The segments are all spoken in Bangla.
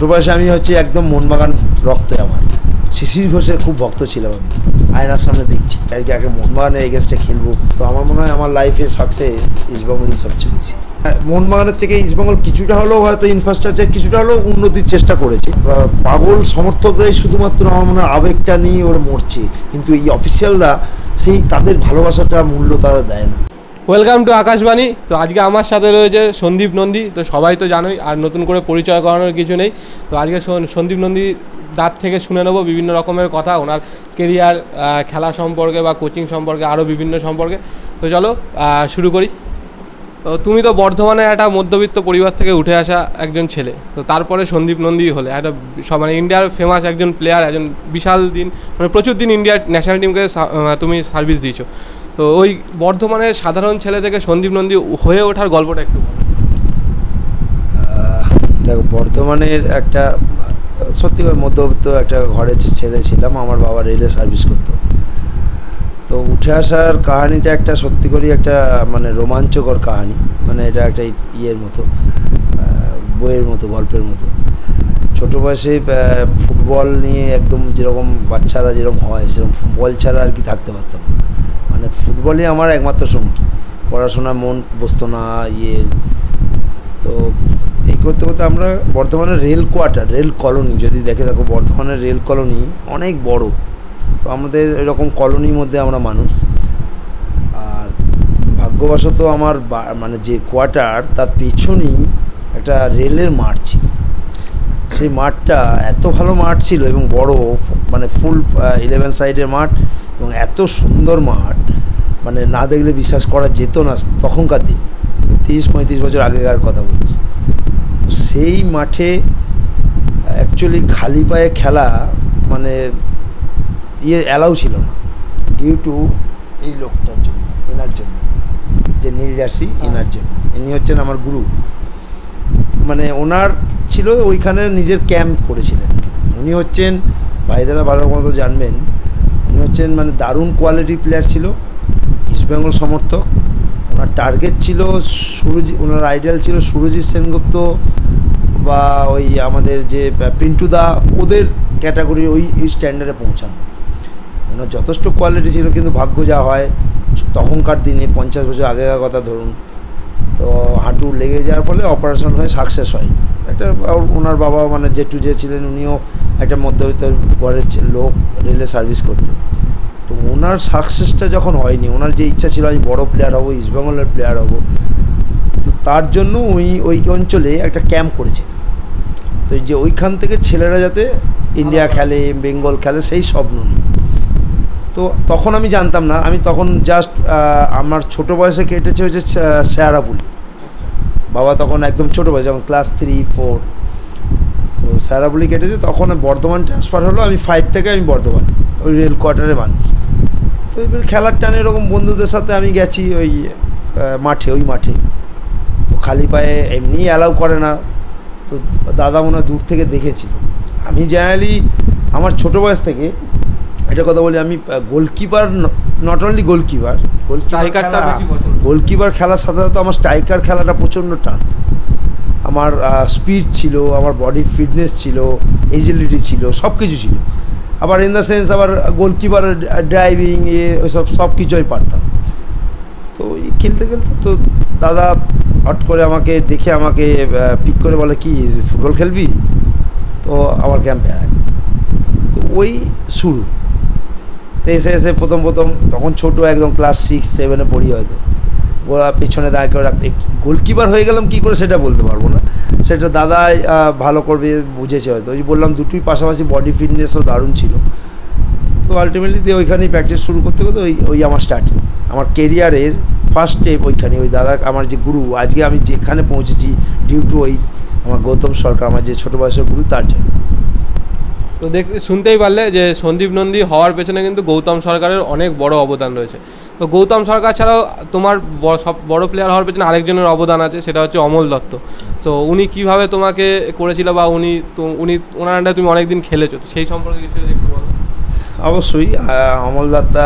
ছোটো বয়সে আমি হচ্ছে একদম মোহনবাগান রক্ত আমার। শিশির ঘোষের খুব ভক্ত ছিলাম আমি। আয়নার সামনে দেখছি। আজকে আগে মোহনবাগানের এগেনস্টে খেলব। তো আমার মনে হয় আমার লাইফের সাকসেস ইস্টবেঙ্গলই সবচেয়ে বেশি। হ্যাঁ, মোহনবাগানের থেকে ইস্টবেঙ্গল কিছুটা হলেও হয়তো ইনফ্রাস্ট্রাকচার কিছুটা হলেও উন্নতির চেষ্টা করেছে। পাগল সমর্থকরাই শুধুমাত্র আমার মনে হয় আবেগটা নিয়ে ওরা মরছে। কিন্তু এই অফিসিয়ালরা সেই তাদের ভালোবাসাটা মূল্য তারা দেয় না। Welcome to Akashvani. তো আজকে আমার সাথে রয়েছে সন্দীপ নন্দী। তো সবাই তো জানোই, আর নতুন করে পরিচয় করানোর কিছু নেই। তো আজকে সন- সন্দীপ নন্দী দাঁত থেকে শুনে নেব বিভিন্ন রকমের কথা, ওনার কেরিয়ার খেলা সম্পর্কে বা কোচিং সম্পর্কে আরও বিভিন্ন সম্পর্কে। তো চলো শুরু করি। তো তুমি তো বর্ধমানের একটা মধ্যবিত্ত পরিবার থেকে উঠে আসা একজন ছেলে। তো তারপরে সন্দীপ নন্দী হলে, একটা মানে ইন্ডিয়ার ফেমাস একজন প্লেয়ার একজন বিশাল দিন মানে প্রচুর দিন ইন্ডিয়ার ন্যাশনাল টিমকে তুমি সার্ভিস দিয়েছ। তো ওই বর্ধমানের সাধারণ ছেলে থেকে সন্দীপ নন্দী হয়ে ওঠার গল্পটা একটু। দেখো, বর্ধমানের একটা, সত্যি মধ্যবিত্ত একটা ঘরের ছেলে ছিলাম, আমার বাবা রেলে সার্ভিস করতো। তো উঠে আসার কাহানিটা একটা সত্যি করেই একটা মানে রোমাঞ্চকর কাহানি মানে এটা একটা ইয়ের মতো বইয়ের মতো, গল্পের মতো। ছোটো বয়সে ফুটবল নিয়ে একদম যেরকম বাচ্চারা যেরকম হয়, সেরকম বল ছাড়া আর কি থাকতে পারতাম মানে ফুটবলই আমার একমাত্র সঙ্গী। পড়াশোনা মন বসতো না ইয়ে। তো এই করতে করতে আমরা বর্ধমানের রেল কোয়ার্টার, রেল কলোনি, যদি দেখে থাকো, বর্ধমানের রেল কলোনি অনেক বড়। তো আমাদের এরকম কলোনির মধ্যে আমরা মানুষ। আর ভাগ্যবশত আমার মানে যে কোয়ার্টার, তার পেছনেই একটা রেলের মাঠ ছিল। সেই মাঠটা এত ভালো মাঠ ছিল এবং বড় মানে ফুল ইলেভেন সাইডের মাঠ এবং এত সুন্দর মাঠ মানে না দেখলে বিশ্বাস করা যেত না তখনকার দিনে। তিরিশ, পঁয়ত্রিশ বছর আগেকার কথা বলছি। সেই মাঠে অ্যাকচুয়ালি খালি পায়ে খেলা মানে ইয়ে অ্যালাউ ছিল না ডিউ টু এই লোকটার জন্য এনার জন্য যে নীল জার্সি এনার জন্য। ইনি হচ্ছেন আমার গুরু। মানে ওনার ছিল ওইখানে নিজের ক্যাম্প করেছিলেন। উনি হচ্ছেন ভাইদারা ভালো মতো জানবেন উনি হচ্ছেন মানে দারুণ কোয়ালিটি প্লেয়ার ছিল ইস্টবেঙ্গল সমর্থক। ওনার টার্গেট ছিল সুরজি ওনার আইডিয়াল ছিল সুরজিৎ সেনগুপ্ত বা ওই আমাদের যে পিন্টু দা ওদের ক্যাটাগরি ওই স্ট্যান্ডার্ডে পৌঁছানো। ওনার যথেষ্ট কোয়ালিটি ছিল কিন্তু ভাগ্য যা হয় তখনকার দিনে পঞ্চাশ বছর আগেকার কথা ধরুন তো হাঁটু লেগে যাওয়ার ফলে অপারেশন হয়ে সাকসেস হয়। একটা ওনার বাবা মানে জেঠু যে ছিলেন উনিও একটা মধ্যবিত্ত ঘরের লোক রেলে সার্ভিস করতেন। তো ওনার সাকসেসটা যখন হয়নি ওনার যে ইচ্ছা ছিল আমি বড় প্লেয়ার হব ইস্টবেঙ্গলের প্লেয়ার হব তো তার জন্য ওই ওই অঞ্চলে একটা ক্যাম্প করেছে তো যে ওইখান থেকে ছেলেরা যাতে ইন্ডিয়া খেলে বেঙ্গল খেলে সেই স্বপ্ন নিয়ে। তো তখন আমি জানতাম না। আমি তখন জাস্ট আমার ছোট বয়সে কেটেছে হচ্ছে শেয়ারাপুলি বাবা তখন একদম ছোট বয়স, যখন ক্লাস থ্রি ফোর তো স্যারাবুলি কেটেছে। তখন বর্ধমান ট্রান্সফার হলো। আমি ফাইভ থেকে আমি বর্ধমান, ওই রেল কোয়ার্টারে মানুষ। তো এবার খেলার টানে এরকম বন্ধুদের সাথে আমি গেছি ওই মাঠে ওই মাঠে। তো খালি পায়ে এমনি অ্যালাউ করে না। তো দাদা মনে দূর থেকে দেখেছি আমি জেনারেলি আমার ছোট বয়স থেকে এটা কথা বলি আমি গোলকিপার নট অনলি গোলকিপার বেশি গোলকিপার খেলার সাথে সাথে আমার স্ট্রাইকার খেলাটা প্রচণ্ড টান আমার স্পিড ছিল আমার বডি ফিটনেস ছিল এজিলিটি ছিল সব কিছু ছিল। আবার ইন দ্য সেন্স আবার গোলকিপার ড্রাইভিং এ ওইসব সব কিছুই পারতাম। তো খেলতে খেলতে তো দাদা হট করে আমাকে দেখে আমাকে পিক করে বলে কি ফুটবল খেলবি? তো আমার ক্যাম্পে আয়। তো ওই শুরু। তো এসে এসে প্রথম প্রথম তখন ছোট একদম ক্লাস সিক্স সেভেনে পড়ি হয়তো। ওরা পেছনে দাঁড় করে রাখতে গোলকিপার হয়ে গেলাম, কি করে সেটা বলতে পারব না। সেটা দাদাই ভালো করবে বুঝেছে হয়তো। ওই বললাম, দুটোই পাশাপাশি বডি ফিটনেসও দারুণ ছিল। তো আলটিমেটলি ওইখানেই প্র্যাকটিস শুরু করতে করতে ওই ওই আমার স্টার্টিং আমার কেরিয়ারের ফার্স্ট স্টেপ ওইখানে, ওই দাদা, আমার যে গুরু, আজকে আমি যেখানে পৌঁছেছি ডিউ টু ওই আমার গৌতম সরকার, আমার যে ছোটো বয়সের গুরু, তার জন্য। তো দেখ, শুনতেই পারলে যে সন্দীপ নন্দী হওয়ার পেছনে কিন্তু গৌতম সরকারের অনেক বড় অবদান রয়েছে। তো গৌতম সরকার ছাড়াও তোমার সব বড় প্লেয়ার হওয়ার পেছনে আরেকজনের অবদান আছে, সেটা হচ্ছে অমল দত্ত। তো উনি কীভাবে তোমাকে করেছিল বা উনি উনি, ওনার আন্ডারে তুমি অনেকদিন খেলেছো, তো সেই সম্পর্কে কিছু একটু বলো। অবশ্যই অমল দত্তা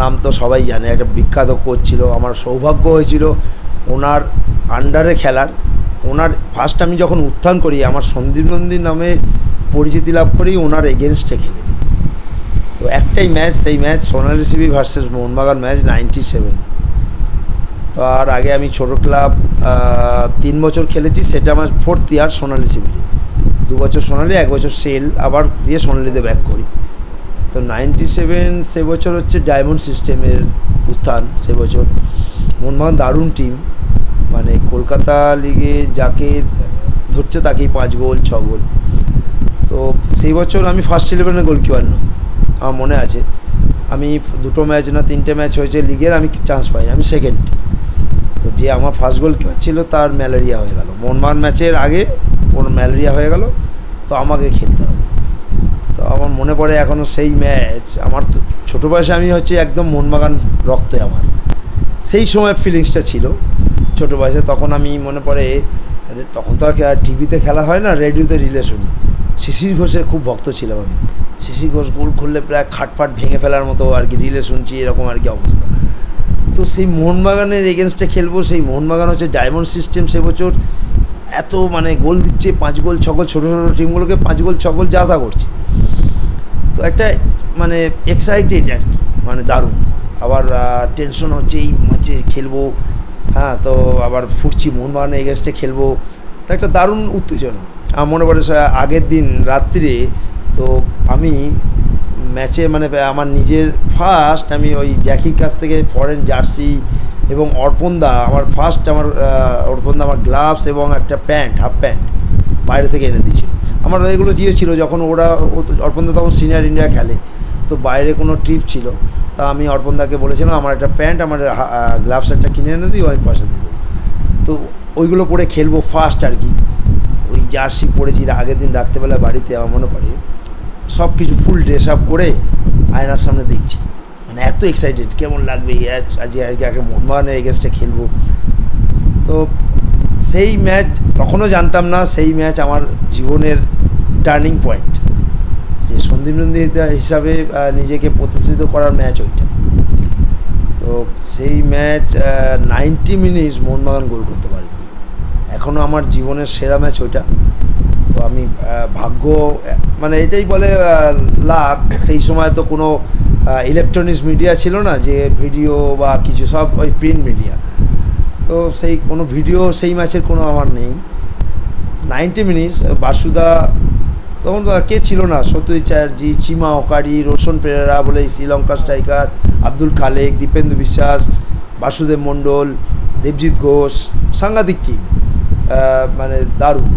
নাম তো সবাই জানে, একটা বিখ্যাত কোচ ছিল, আমার সৌভাগ্য হয়েছিল, ওনার আন্ডারে খেলার। ওনার ফার্স্ট আমি যখন উত্থান করি, আমার সন্দীপ নন্দী নামে পরিচিতি লাভ করি, ওনার এগেনস্টে খেলে। তো একটাই ম্যাচ সেই match Sonali CB versus Mohun Bagan match ninety seven তো আর আগে আমি ছোট ক্লাব তিন বছর খেলেছি, সেটা আমার ফোর্থ ইয়ার সোনালি সিবির দু বছর সোনালি, এক বছর সেল, আবার দিয়ে সোনালিতে ব্যাক করি। তো নাইনটি সেভেন সে বছর হচ্ছে ডায়মন্ড সিস্টেমের উত্থান, সে বছর। মোহনবাগান দারুণ টিম মানে কলকাতা লিগে যাকে ধরছে তাকেই পাঁচ গোল, ছ গোল। তো সেই বছর আমি ফার্স্ট ইলেভেনের গোলকিপার নই, আমার মনে আছে। আমি দুটো ম্যাচ না তিনটে ম্যাচ হয়েছে লিগের আমি চান্স পাইনি, আমি সেকেন্ড তো যে আমার ফার্স্ট গোলকিপার ছিল, তার ম্যালেরিয়া হয়ে গেল। মোহনবাগান ম্যাচের আগে ওর ম্যালেরিয়া হয়ে গেল, তো আমাকে খেলতে হবে। তো আমার মনে পড়ে এখনও সেই ম্যাচ আমার তো ছোটো বয়সে আমি হচ্ছে একদম মোহনবাগান রক্তে আমার। সেই সময় ফিলিংসটা ছিল। ছোটো বয়সে তখন আমি মনে পড়ে তখন তো আর টিভিতে খেলা হয় না, রেডিওতে রিলে শুনি। শিশির ঘোষের খুব ভক্ত ছিলাম আমি। শিশির ঘোষ গোল খুললে প্রায় খাটফাট ভেঙে ফেলার মতো আর কি, রিলে শুনছি, এরকম আর কি অবস্থা। তো সেই মোহনবাগানের এগেনস্টে খেলব, সেই মোহনবাগান হচ্ছে ডায়মন্ড সিস্টেম সে বছর এত মানে গোল দিচ্ছে, পাঁচ গোল, ছ গোল, ছোটো ছোটো টিমগুলোকে পাঁচ গোল, ছ গোল যা করছে। তো একটা মানে এক্সাইটেড আর কি মানে দারুণ। আবার টেনশন হচ্ছে, এই ম্যাচে খেলব হ্যাঁ তো আবার ফুটছি মোহনবাগানের এগেনস্টে খেলব। একটা দারুণ উত্তেজনা। আমার মনে পড়ে আগের দিন রাত্রিরে তো আমি ম্যাচে মানে আমার নিজের ফার্স্ট আমি ওই জ্যাকির কাছ থেকে ফরেন জার্সি এবং অর্পণদা, আমার ফার্স্ট আমার অর্পণদা আমার গ্লাভস এবং একটা প্যান্ট হাফ প্যান্ট বাইরে থেকে এনে দিয়েছিল। আমার এগুলো দিয়েছিল যখন ওরা অর্পণদা তখন সিনিয়র ইন্ডিয়া খেলে, তো বাইরে কোনো ট্রিপ ছিল। তা আমি অর্পণদাকে বলেছিলাম, আমার একটা প্যান্ট, আমার গ্লাভস একটা কিনে এনে দিই আমি পয়সা দিয়ে দেবো। তো ওইগুলো পরে খেলব ফার্স্ট আর কি। ওই জার্সি পরেছি আগের দিন রাত্রেবেলা বাড়িতে, আমার মনে পড়ে সব কিছু ফুল ড্রেস আপ করে আয়নার সামনে দেখছি। মানে এত এক্সাইটেড কেমন লাগবে আজকে আজকে আগে মোহনবাগানের এগেনস্টে খেলব। তো সেই ম্যাচ তখনও জানতাম না, সেই ম্যাচ আমার জীবনের টার্নিং পয়েন্ট যে সন্দীপ নন্দী হিসাবে নিজেকে প্রতিষ্ঠিত করার ম্যাচ ওইটা। তো সেই match ninety minutes Mohun Bagan goal করতে পারেনি। এখনও আমার জীবনের সেরা ম্যাচ ওইটা। তো আমি ভাগ্য মানে এটাই বলে লাভ। সেই সময় তো কোনো ইলেকট্রনিক্স মিডিয়া ছিল না যে ভিডিও বা কিছু, সব ওই প্রিন্ট মিডিয়া তো সেই কোনো ভিডিও সেই ম্যাচের কোনো আমার নেই। নাইনটি মিনিটস বাসুদা তখন কে ছিল না? সত্যি চ্যাটার্জি, চিমা ওকারি রোশন পেরেরা বলে শ্রীলঙ্কা স্ট্রাইকার, আব্দুল খালেক, দীপেন্দু বিশ্বাস, বাসুদেব মণ্ডল, দেবজিৎ ঘোষ, সাংঘাতিক টিম মানে দারুণ।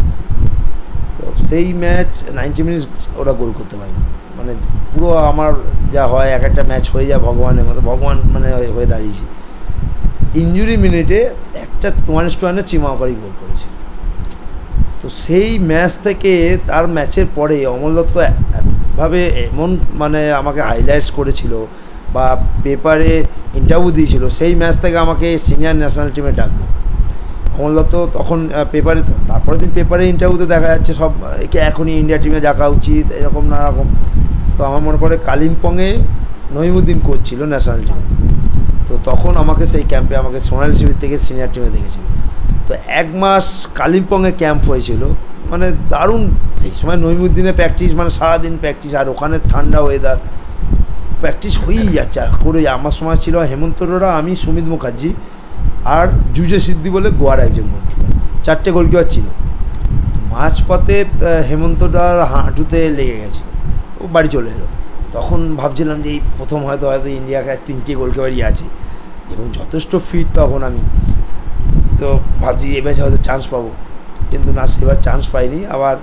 তো সেই ম্যাচ নাইনটি মিনিটস ওরা গোল করতে পারেনি মানে পুরো আমার যা হয়, এক একটা ম্যাচ হয়ে যায় ভগবানের মতো। ভগবান মানে হয়ে দাঁড়িয়েছি। ইঞ্জুরি মিনিটে একটা ওয়ান টু ওয়ানে চিমাকারি গোল করেছে। তো সেই ম্যাচ থেকে তার ম্যাচের পরে অমল দত্ত ভাবে এমন মানে আমাকে হাইলাইটস করেছিল বা পেপারে ইন্টারভিউ দিয়েছিল, সেই ম্যাচ থেকে আমাকে সিনিয়র ন্যাশনাল টিমে ডাকলো। অমল দত্ত তখন পেপারে তারপরের দিন পেপারে ইন্টারভিউতে দেখা যাচ্ছে সব, একে এখনই ইন্ডিয়া টিমে ডাকা উচিত, এরকম নানারকম। তো আমার মনে পড়ে কালিম্পংয়ে নইমুদ্দিন কোচ ছিল ন্যাশনাল টিমে তো তখন আমাকে সেই ক্যাম্পে আমাকে সোনালি শিবির থেকে সিনিয়র টিমে দেখেছিল। তো এক মাস কালিম্পংয়ে ক্যাম্প হয়েছিল। মানে দারুণ, সেই সময় নইমুদ্দিনে প্র্যাকটিস মানে সারাদিন প্র্যাকটিস আর ওখানে ঠান্ডা ওয়েদার প্র্যাকটিস হয়েই যাচ্ছে। আর করে আমার সময় ছিল হেমন্ত রোড়া আমি, সুমিত মুখার্জি, আর জুজে সিদ্ধি বলে গোয়ার একজন চারটে গোলকিপার ছিল। মাঝপথে হেমন্তটার হাঁটুতে লেগে গেছে ও বাড়ি চলে এলো। তখন ভাবছিলাম যে এই প্রথম হয়তো হয়তো ইন্ডিয়াকে তিনটে গোলকিপারই আছে। এবং যথেষ্ট ফিট তখন আমি। তো ভাবছি এবার হয়তো চান্স পাবো। কিন্তু না, সেবার চান্স পাইনি। আবার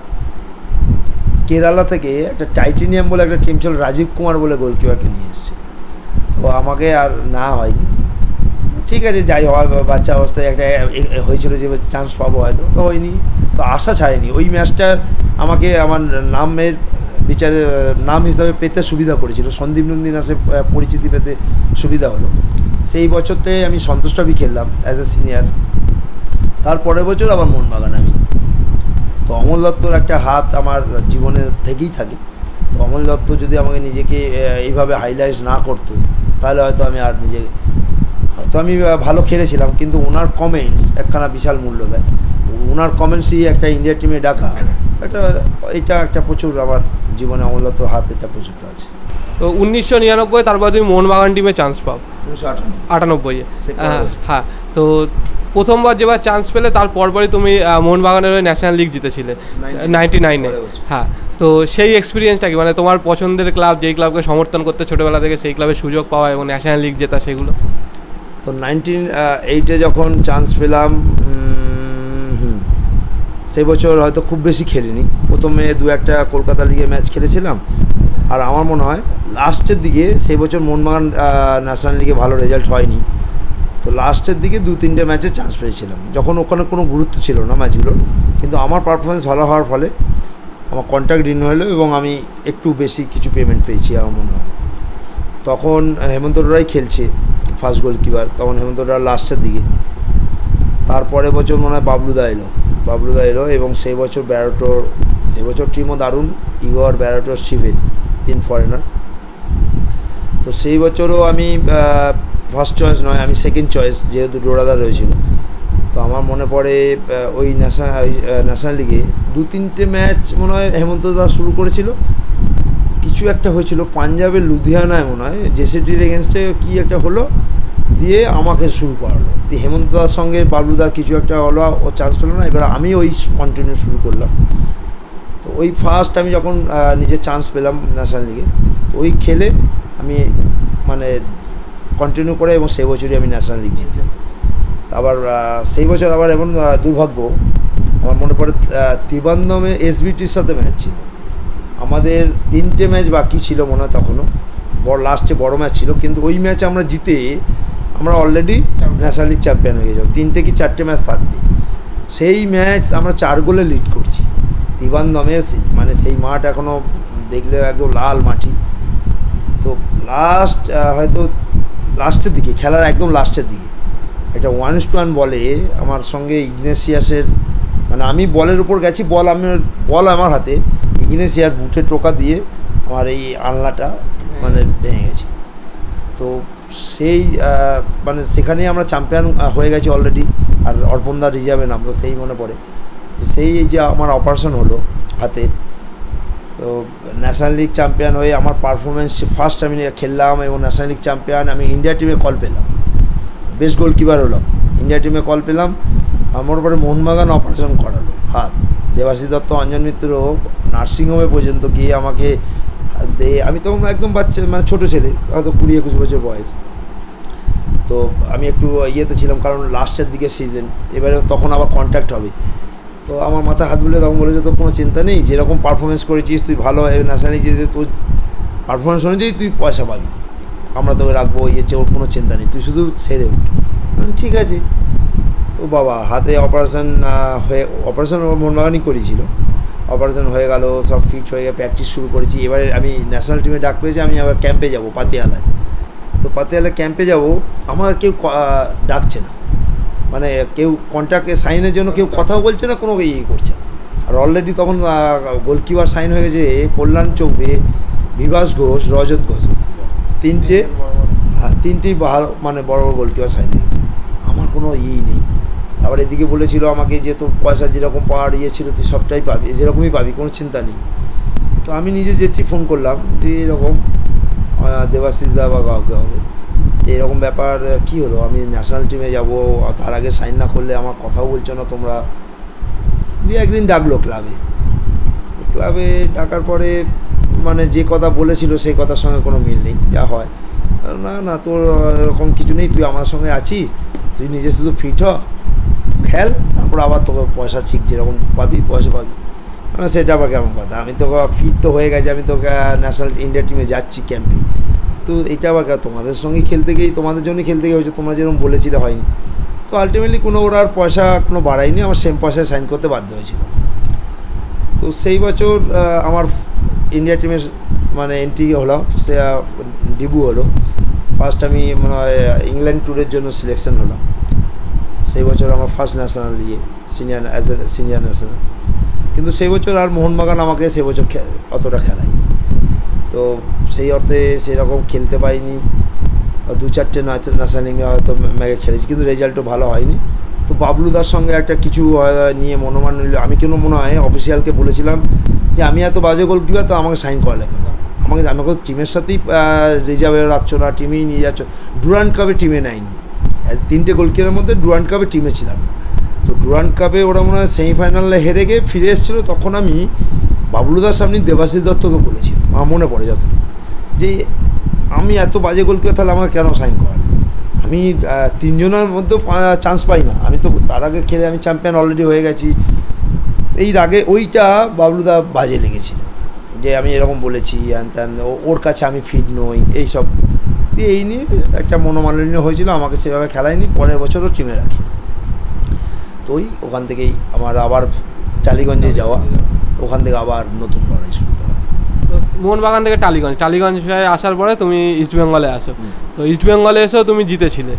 কেরালা থেকে একটা টাইটেনিয়াম বলে একটা টিম ছিল, রাজীব কুমার বলে গোলকিপারকে নিয়ে এসছে। তো আমাকে আর না হয়নি। ঠিক আছে, যাই হওয়ার বাচ্চা অবস্থায় একটা হয়েছিল যে চান্স পাবো হয়তো, তো হয়নি। তো আশা ছাড়েনি। ওই ম্যাচটা আমাকে আমার নামের বিচারে, নাম হিসাবে পেতে সুবিধা করেছিল। সন্দীপ নন্দিন আসে পরিচিতি পেতে সুবিধা হলো। সেই বছরতে আমি সন্তোষ ট্রফি খেললাম অ্যাজ এ সিনিয়র তারপরের বছর আবার মোহনবাগান আমি। তো অমল দত্তর একটা হাত আমার জীবনে থেকেই থাকে। তো অমল দত্ত যদি আমাকে নিজেকে এইভাবে হাইলাইট না করতো তাহলে হয়তো আমি আর নিজে হয়তো আমি ভালো খেলেছিলাম কিন্তু ওনার কমেন্টস একখানা বিশাল মূল্য দেয়। ওনার কমেন্টসই একটা ইন্ডিয়া টিমে ডাকা এটা এটা একটা প্রচুর আমার জীবনে অমূলত হাত এটা প্রচুর আছে। তো উনিশশো নিরানব্বই তারপর তুমি মোহনবাগান টিমে চান্স পাও। উনিশশো আটানব্বই। পরের হ্যাঁ তো প্রথমবার যেবার চান্স পেলে তার পরপরই তুমি মোহনবাগানের হয়ে ন্যাশনাল লিগ জিতেছিলে। নাইনটি নাইনে হ্যাঁ তো সেই এক্সপিরিয়েন্সটা কি? মানে তোমার পছন্দের ক্লাব যেই ক্লাবকে সমর্থন করতে ছোটোবেলা থেকে সেই ক্লাবের সুযোগ পাওয়া এবং ন্যাশনাল লিগ জেতা সেগুলো? তো নাইনটিন এইটে যখন চান্স পেলাম সেই বছর হয়তো খুব বেশি খেলিনি। প্রথমে দু একটা কলকাতা লিগে ম্যাচ খেলেছিলাম। আর আমার মনে হয় লাস্টের দিকে সেই বছর মোহনবাগান ন্যাশনাল লিগে ভালো রেজাল্ট হয়নি। তো লাস্টের দিকে দু, তিনটে ম্যাচে চান্স পেয়েছিলাম। যখন ওখানে কোনো গুরুত্ব ছিল না ম্যাচগুলোর কিন্তু আমার পারফরমেন্স ভালো হওয়ার ফলে আমার কন্ট্যাক্ট রিনিউ হলো এবং আমি একটু বেশি কিছু পেমেন্ট পেয়েছি আমার মনে হয়। তখন হেমন্ত রায় খেলছে ফার্স্ট গোলকিপার তখন হেমন্ত রায় লাস্টের দিকে। তারপরে বছর মনে হয় বাবলুদা এলো। বাবলুদা এলো এবং সেই বছর ব্যারোটোর সেই বছর টিমও দারুণ, ইগর, ব্যারোটোর শিবেন তিন ফরেনার তো সেই বছরও আমি ফার্স্ট চয়েস নয়, আমি সেকেন্ড চয়েস যেহেতু ডোরাদা রয়েছিল। তো আমার মনে পড়ে ওই ন্যাশনাল ন্যাশনাল লিগে দু তিনটে ম্যাচ মনে হয় হেমন্ত দা শুরু করেছিল। কিছু একটা হয়েছিল, পাঞ্জাবের লুধিয়ানায় মনে হয় জেসিটির এগেনস্টে কি একটা হলো, দিয়ে আমাকে শুরু করালো। দিয়ে হেমন্ত দার সঙ্গে বাবলুদার কিছু একটা হলো, ও চান্স পেল না, এবার আমি ওই কন্টিনিউ শুরু করলাম। তো ওই ফার্স্ট আমি যখন নিজের চান্স পেলাম ন্যাশনাল লিগে ওই খেলে আমি মানে কন্টিনিউ করে এবং সেই বছরই আমি ন্যাশনাল লিগ জিতলাম। আবার সেই বছর আবার এমন দুর্ভাগ্য, আমার মনে পড়ে ত্রিবান্ধমে এসবিটির সাথে ম্যাচ ছিল। আমাদের তিনটে ম্যাচ বাকি ছিল মনে হয় তখনও। বড় লাস্টে বড় ম্যাচ ছিল। কিন্তু ওই ম্যাচ আমরা জিতে আমরা অলরেডি ন্যাশনাল লিগ চ্যাম্পিয়ন হয়ে যাব তিনটে কি চারটে ম্যাচ থাকবে? সেই ম্যাচ আমরা চার গোলে লিড করছি। ত্রিবান্ধমে মানে সেই মাঠ এখনও দেখলে একদম লাল মাটি। তো লাস্ট হয়তো লাস্টের দিকে খেলার একদম লাস্টের দিকে। একটা ওয়ান টু ওয়ান বলে আমার সঙ্গে ইগনেসিয়াসের মানে আমি বলের উপর গেছি বল আমি বল আমার হাতে ইগনেসিয়ার বুটে টোকা দিয়ে আমার এই আলনাটা মানে ভেঙে গেছে। তো সেই মানে সেখানেই আমরা চ্যাম্পিয়ন হয়ে গেছি অলরেডি আর অর্পণদা রিজার্ভে নামলো সেই মনে পড়ে। তো সেই যে আমার অপারেশন হলো হাতের তো ন্যাশনাল লিগ চ্যাম্পিয়ন হয়ে আমার পারফরমেন্স ফার্স্ট আমি খেললাম এবং ন্যাশনাল লিগ চ্যাম্পিয়ন আমি ইন্ডিয়া টিমে কল পেলাম। বেস্ট গোলকিপার হলাম। ইন্ডিয়া টিমে কল পেলাম। আমার পরে মোহনবাগান অপারেশন করালো। হাত। দেবাশিস দত্ত, অঞ্জন মিত্র, নার্সিংহোমে পর্যন্ত গিয়ে আমাকে দিয়ে আমি তখন একদম বাচ্চা মানে ছোটো ছেলে, হয়তো কুড়ি একুশ বছর বয়স। তো আমি একটু ইয়েতে ছিলাম, কারণ লাস্টের দিকে সিজন এবারে তখন আবার কন্ট্যাক্ট হবে। তো আমার মাথায় হাত বুলে তখন বলেছে তোর কোনো চিন্তা নেই? যেরকম পারফরমেন্স করেছিস, তুই ভালো ন্যাশনালি যে তোর পারফরমেন্স অনুযায়ী তুই পয়সা পাবি। আমরা তোকে রাখব ইয়ে ওর কোনো চিন্তা নেই। তুই শুধু সেরে উঠ। ঠিক আছে। তো বাবা, হাতে অপারেশন হয়ে অপারেশন মোহনবাগানই করেছিল। অপারেশন হয়ে গেল, সব ফিট হয়ে গিয়ে প্র্যাকটিস শুরু করেছি। এবারে আমি ন্যাশনাল টিমে ডাক পেয়েছি, আমি আবার ক্যাম্পে যাব, পাতিয়ালায়। তো পাতিয়ালা ক্যাম্পে যাব আমার কেউ ডাকছে না। মানে কেউ কন্ট্রাক্টে সাইনের জন্য কেউ কথাও বলছে না, কোনো ইয়ে করছে না। আর অলরেডি তখন গোলকিপার সাইন হয়ে গেছে কল্যাণ চৌবে, বিভাস ঘোষ, রজত ঘোষ। তিনটে হ্যাঁ তিনটেই ভালো মানে বড় বড় গোলকিপার সাইন হয়ে গেছে। আমার কোনো ইয়েই নেই। আবার এদিকে বলেছিল আমাকে যে তোর পয়সা যেরকম পাওয়ার ইয়ে ছিল, তুই সবটাই পাবি, যেরকমই পাবি, কোনো চিন্তা নেই। তো আমি নিজে যেটি ফোন করলাম, যে এরকম দেবাশিস দা বা কাউকে হবে। যে এরকম ব্যাপার কি হলো? আমি ন্যাশনাল টিমে যাব তার আগে সাইন না করলে আমার কথাও বলছো না তোমরা। দিয়ে একদিন ডাকলো ক্লাবে ক্লাবে ডাকার পরে মানে যে কথা বলেছিল সেই কথার সঙ্গে কোনো মিল নেই যা হয়। না না তোর এরকম কিছু নেই তুই আমার সঙ্গে আছিস তুই নিজে শুধু ফিট হ খেল তারপর আবার তোকে পয়সা ঠিক যেরকম পাবি পয়সা পাবি। না, সেটা আবার কেমন কথা? আমি তো ফিট তো হয়ে গেছে আমি তো ন্যাশনাল ইন্ডিয়া টিমে যাচ্ছি ক্যাম্পে তো এটা আবার? তোমাদের সঙ্গেই খেলতে গিয়েই, তোমাদের জন্যই খেলতে গিয়ে হয়েছে, তোমরা যেরকম বলেছিলে হয়নি। তো আলটিমেটলি কোনো ওরা আর পয়সা কোনো বাড়ায়নি, আমার সেম পয়সায় সাইন করতে বাধ্য হয়েছিল। তো সেই বছর আমার ইন্ডিয়া টিমের মানে এন্ট্রি হলাম সে ডিবু হলো। ফার্স্ট আমি মনে ইংল্যান্ড ট্যুরের জন্য সিলেকশন হলাম। সেই বছর আমার ফার্স্ট ন্যাশনাল ইয়ে senior as a senior national কিন্তু সেই বছর আর মোহনবাগান আমাকে সেই বছর অতটা খেলায় তো সেই অর্থে সেরকম খেলতে পাইনি দু চারটে ন্যাশনাল লিগে হয়তো ম্যাগে খেলেছি, কিন্তু রেজাল্টও ভালো হয়নি। তো বাবলুদার সঙ্গে একটা কিছু নিয়ে মনোমান নিল আমি কেন মনে হয়, অফিসিয়ালকে বলেছিলাম যে, আমি এত বাজে গোলকিপার তো আমাকে সাইন করালে কেন? আমাকে আমাকে টিমের সাথেই রিজার্ভে রাখছো না টিমেই নিয়ে যাচ্ছ। ডুরান্ট কাপে টিমে নেয়নি। তিনটে গোলকিপারের মধ্যে ডুরান্ট কাপে টিমে ছিলাম। না তো ডুরান্ট কাপে ওরা মনে হয় সেমিফাইনালে হেরে গিয়ে ফিরে এসেছিল। তখন আমি বাবলুদার সামনে দেবাশিস দত্তকে বলেছিলাম আমার মনে পড়ে যতটুকু। যে আমি এত বাজে গোলকিপার তাহলে আমাকে কেন সাইন করাল? আমি তিনজনের মধ্যে চান্স পাই না। আমি তো তার আগে খেলে আমি চ্যাম্পিয়ন অলরেডি হয়ে গেছি। এই আগে ওইটা বাবলুদা বাজে লেগেছিল। যে আমি এরকম বলেছি হ্যান ত্যান ওর কাছে আমি ফিট নই, এইসব। দিয়ে এই নিয়ে একটা মনোমালিন্য হয়েছিল, আমাকে সেভাবে খেলায়নি, পরের বছরও টিমে রাখিনি। তো ওই ওখান থেকেই আমার আবার টালিগঞ্জে যাওয়া। তো ওখান থেকে আবার নতুন লড়াই শুরু করা। তো মোহনবাগান থেকে টালিগঞ্জ। টালিগঞ্জ হয়ে আসার পরে তুমি ইস্ট বেঙ্গলে আসো। তো ইস্ট বেঙ্গলে এসেও তুমি জিতেছিলে।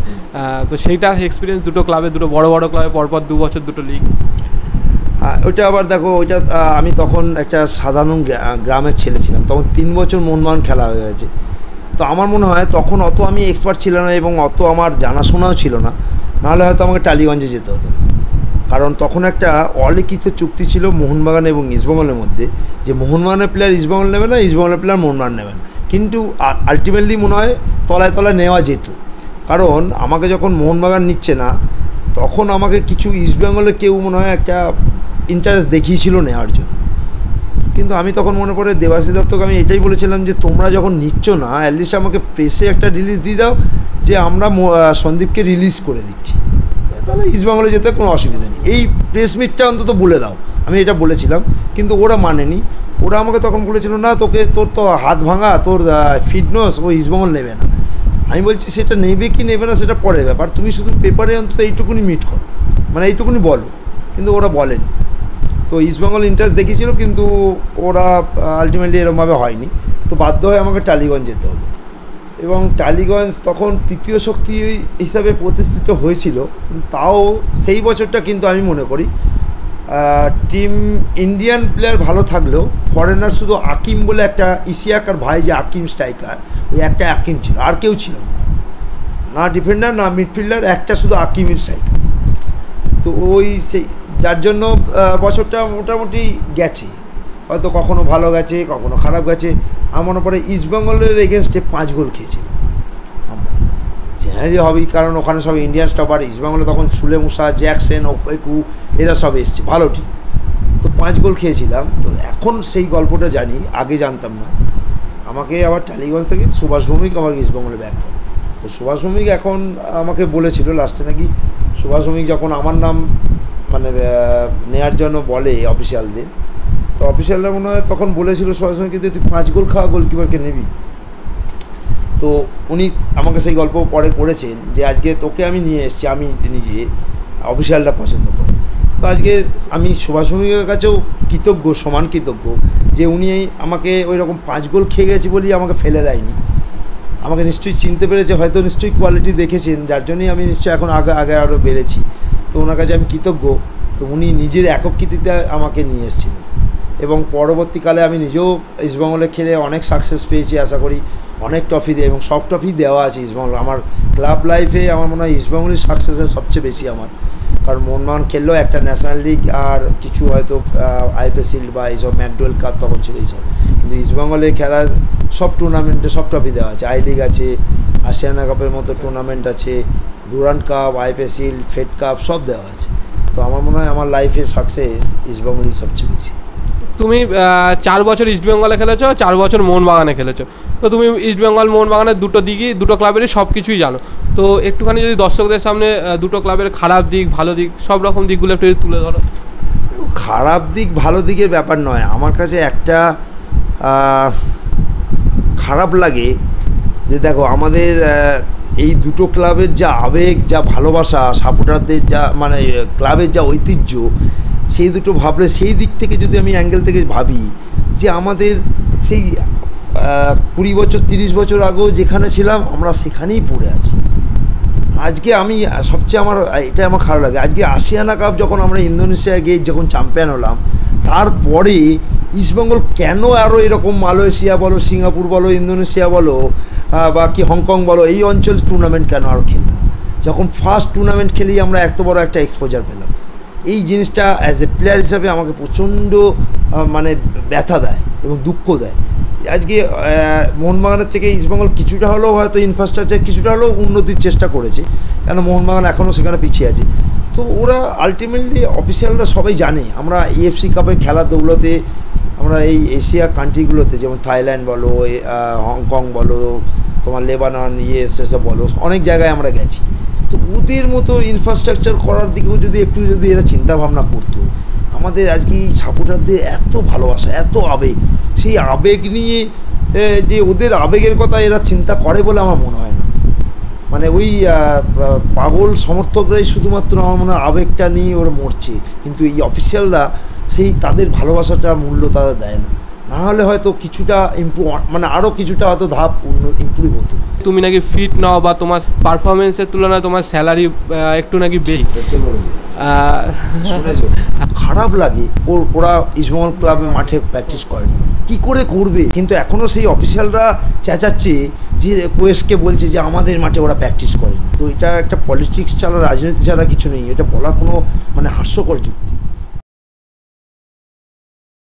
তো সেইটার এক্সপিরিয়েন্স দুটো ক্লাবে দুটো বড় বড় ক্লাবে পরপর দু বছর দুটো লিগ ওইটা আবার দেখো ওইটা আমি তখন একটা সাধারণ গ্রামের ছেলে ছিলাম। তখন তিন বছর মোহনবাগান খেলা হয়ে গেছে। তো আমার মনে হয় তখন অত আমি এক্সপার্ট ছিলাম না এবং অত আমার জানাশোনাও ছিল না। নাহলে হয়তো আমাকে টালিগঞ্জে যেতে হতো না। কারণ তখন একটা অলিখিত চুক্তি ছিল মোহনবাগান এবং ইস্টবেঙ্গলের মধ্যে, যে মোহনবাগানের প্লেয়ার ইস্টবেঙ্গল নেবে না, ইস্টবেঙ্গলের প্লেয়ার মোহনবাগান নেবে না। কিন্তু আলটিমেটলি মনে হয় তলায় তলায় নেওয়া যেত। কারণ আমাকে যখন মোহনবাগান নিচ্ছে না, তখন আমাকে কিছু ইস্টবেঙ্গলে কেউ মনে হয় একটা ইন্টারেস্ট দেখিয়েছিল নেওয়ার জন্য। কিন্তু আমি তখন মনে পড়ে, দেবাশিস দত্তকে আমি এটাই বলেছিলাম যে, তোমরা যখন নিচ্ছ না অ্যাটলিস্ট আমাকে প্রেসে একটা রিলিজ দিয়ে দাও, যে আমরা সন্দীপকে রিলিজ করে দিচ্ছি। তাহলে ইস্টবেঙ্গলে যেতে কোনো অসুবিধা নেই। এই প্রেস মিটটা অন্তত বলে দাও। আমি এটা বলেছিলাম, কিন্তু ওরা মানেনি। ওরা আমাকে তখন বলেছিল, না, তোকে তোর তো হাত ভাঙা, তোর ফিটনেস ও ইস্টবেঙ্গল নেবে না। আমি বলছি, সেটা নেবে কি নেবে না, সেটা পরের ব্যাপার। তুমি শুধু পেপারে অন্তত এইটুকুনি মিট করো। মানে এইটুকুনি বলো। কিন্তু ওরা বলেনি। তো ইস্টবেঙ্গল ইন্টারেস্ট দেখিয়েছিল, কিন্তু ওরা আলটিমেটলি এরমভাবে হয়নি। তো বাধ্য হয়ে আমাকে টালিগঞ্জ যেতে হলো। এবং টালিগঞ্জ তখন তৃতীয় শক্তি হিসাবে প্রতিষ্ঠিত হয়েছিল। তাও সেই বছরটা কিন্তু আমি মনে করি। টিম ইন্ডিয়ান প্লেয়ার ভালো থাকলেও ফরেনার শুধু আকিম বলে একটা ইসিয়াকার ভাই যে আকিম স্ট্রাইকার ওই একটা আকিম ছিল, আর কেউ ছিল না। ডিফেন্ডার না মিডফিল্ডার একটা শুধু আকিম স্ট্রাইকার তো ওই সেই, যার জন্য বছরটা মোটামুটি গেছে। হয়তো কখনো ভালো গেছে, কখনো খারাপ গেছে। আমার পড়ে ইস্টবেঙ্গলের এগেনস্টে পাঁচ গোল খেয়েছিলাম আমরা জেনারেলি হবেই, কারণ ওখানে সব ইন্ডিয়ান স্টপার ইস্টবেঙ্গলে তখন সুলে মুসা জ্যাকসেন ওপেকু এরা সব এসছে, ভালো টিম তো পাঁচ গোল খেয়েছিলাম। তো এখন সেই গল্পটা জানি, আগে জানতাম না। আমাকে আবার টালিগঞ্জ থেকে সুভাষ ভৌমিক আমার ইস্টবেঙ্গলে ব্যাক করে। তো সুভাষ ভৌমিক এখন আমাকে বলেছিল লাস্টে নাকি, সুভাষ ভৌমিক যখন আমার নাম মানে নেয়ার জন্য বলে অফিসিয়ালদের তো অফিসিয়ালরা মনে হয় তখন বলেছিল সুভাষ কিন্তু তুই পাঁচ গোল খাওয়া গোলকিপারকে নিবি? তো উনি আমাকে সেই গল্প পরে করেছেন যে, আজকে তোকে আমি নিয়ে এসেছি, আমি নিজে অফিসিয়ালরা পছন্দ করে তো আজকে আমি সুভাষ ভৌমিকের কাছেও কৃতজ্ঞ, সমান কৃতজ্ঞ যে উনি আমাকে ওই রকম পাঁচ গোল খেয়ে গেছি বলেই আমাকে ফেলে দেয়নি। আমাকে নিশ্চয়ই চিনতে পেরেছে, হয়তো নিশ্চয়ই কোয়ালিটি দেখেছেন, যার জন্যই আমি নিশ্চয়ই এখন আগে আগে আরও বেড়েছি। তো ওনার কাছে আমি কৃতজ্ঞ। তো উনি নিজের একক কৃতিতে আমাকে নিয়ে এসেছিলেন। এবং পরবর্তীকালে আমি নিজেও ইস্টবেঙ্গলে খেলে অনেক সাকসেস পেয়েছি, আশা করি। অনেক ট্রফি দিয়ে এবং সব ট্রফি দেওয়া আছে ইস্টবেঙ্গল আমার ক্লাব লাইফে আমার মনে হয় ইস্টবেঙ্গলের সাকসেসের সবচেয়ে বেশি আমার। কারণ মোহনবাগান খেললেও একটা ন্যাশনাল লিগ আর কিছু হয়তো আইপিএসিল বা এইসব ম্যাকডোয়েল কাপ তখন ছিল এইসব। কিন্তু ইস্টবেঙ্গলে খেলার সব টুর্নামেন্টে সব ট্রফি দেওয়া আছে। আই লিগ আছে আসিয়ানা কাপের মতো টুর্নামেন্ট আছে ডুরান্ট কাপ আইপিএসিল ফেড কাপ সব দেওয়া আছে। তো আমার মনে হয় আমার লাইফের সাকসেস ইস্টবেঙ্গলই সবচেয়ে বেশি। তুমি চার বছর ইস্ট বেঙ্গলে খেলেছো, চার বছর মোহনবাগানে খেলেছো। তো তুমি ইস্ট বেঙ্গল মোহনবাগানের দুটো দিকই, দুটো ক্লাবেরই সব কিছুই জানো। তো একটুখানি যদি দর্শকদের সামনে দুটো ক্লাবের খারাপ দিক, ভালো দিক, সব রকম দিকগুলো একটু যদি তুলে ধরো। খারাপ দিক, ভালো দিকের ব্যাপার নয়। আমার কাছে একটা খারাপ লাগে যে দেখো, আমাদের এই দুটো ক্লাবের যা আবেগ, যা ভালোবাসা সাপোর্টারদের যা মানে ক্লাবের যা ঐতিহ্য সেই দুটো ভাবলে সেই দিক থেকে যদি আমি অ্যাঙ্গেল থেকে ভাবি, যে আমাদের সেই কুড়ি বছর, তিরিশ বছর আগেও যেখানে ছিলাম, আমরা সেখানেই পড়ে আছি। আজকে আমি, সবচেয়ে আমার, এটা আমার খারাপ লাগে। আজকে আসিয়ানা কাপ যখন আমরা ইন্দোনেশিয়া গিয়ে যখন চ্যাম্পিয়ন হলাম, তারপরে ইস্টবেঙ্গল কেন আরও এরকম মালয়েশিয়া বলো, সিঙ্গাপুর বলো, ইন্দোনেশিয়া বলো বা কি হংকং বলো, এই অঞ্চল টুর্নামেন্ট কেন আরও খেলবে না? যখন ফার্স্ট টুর্নামেন্ট খেলেই আমরা এত বড় একটা এক্সপোজার পেলাম। এই জিনিসটা অ্যাজ এ প্লেয়ার হিসাবে আমাকে প্রচণ্ড মানে ব্যথা দেয় এবং দুঃখ দেয়। আজকে মোহনবাগানের থেকে ইস্টবেঙ্গল কিছুটা হলেও হয়তো ইনফ্রাস্ট্রাকচার কিছুটা হলেও উন্নতির চেষ্টা করেছে, কেন মোহনবাগান এখনও সেখানে পিছিয়ে আছে। তো ওরা আলটিমেটলি অফিসিয়ালরা সবাই জানে, আমরা এএফসি কাপের খেলার দৌলতে, আমরা এই এশিয়া কান্ট্রিগুলোতে যেমন থাইল্যান্ড বলো হংকং বলো, তোমার লেবানন ইয়ে সেসব বলো, অনেক জায়গায় আমরা গেছি। তো ওদের মতো ইনফ্রাস্ট্রাকচার করার দিকেও যদি একটু যদি এরা চিন্তা ভাবনা করতো, আমাদের আজকে এই সাপোর্টারদের এত ভালোবাসা, এত আবেগ, সেই আবেগ নিয়ে যে ওদের আবেগের কথা এরা চিন্তা করে বলে আমার মনে হয় না। মানে ওই পাগল সমর্থকরাই শুধুমাত্র আমার মনে হয় আবেগটা নিয়ে ওরা মরছে, কিন্তু এই অফিসিয়ালরা সেই তাদের ভালোবাসাটার মূল্য তারা দেয় না। না হলে হয়তো কিছুটা ইম্প্রুভ মানে আরও কিছুটা হয়তো ধাপ ইম্প্রুভ হতো। তুমি নাকি ফিট নাও বা তোমার পারফরমেন্সের তুলনায় তোমার স্যালারি একটু নাকি বেশি? খারাপ লাগে। ওর ওরা ইস্টবেঙ্গল ক্লাবে মাঠে প্র্যাকটিস করে না। কি করে করবে? কিন্তু এখনও সেই অফিসিয়ালরা চেঁচাচ্ছে যে কোয়েসকে বলছে যে আমাদের মাঠে ওরা প্র্যাকটিস করে তো এটা একটা পলিটিক্স ছাড়া রাজনীতি ছাড়া কিছু নেই। এটা বলার কোনো মানে হাস্যকর যুক্তি